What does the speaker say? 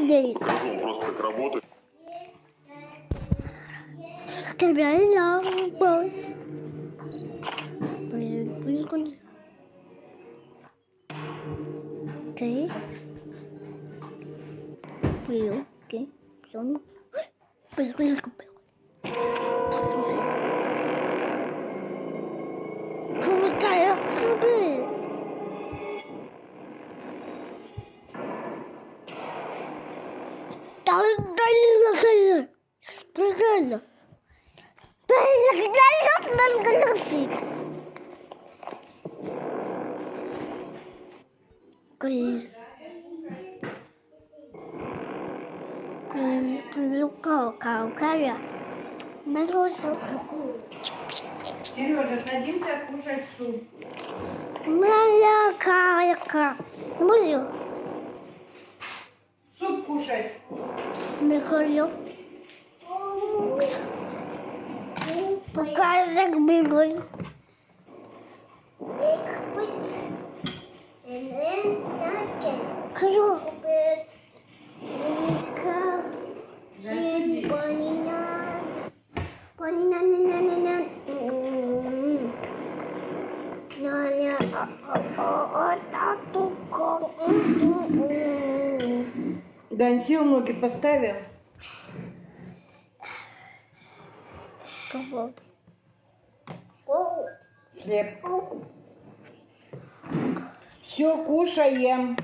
здесь. Ну, просто так работает. Ты? Блин, окей. Все. Блин, блин, блин. Explicando. Primeiro colocar o cara, mas eu sou. Minha cara, cara, morreu. Кушать суп. Моя калька. Мою. Суп кушать. Микрою. Показок бегаю. Кру. Засиди. Дансил ноги поставим. Хлеб. Все, кушаем.